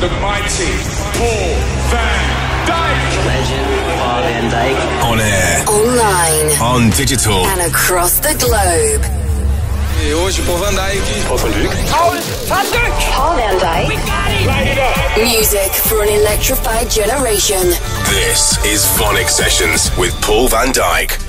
the mighty Paul van Dyk. Legend Paul van Dyk. On air, Online on digital. and across the globe. E hoje, Paul van Dyk. Paul van Dyk. Paul van Dyk. Music for an electrified generation. This is VONYC Sessions with Paul van Dyk.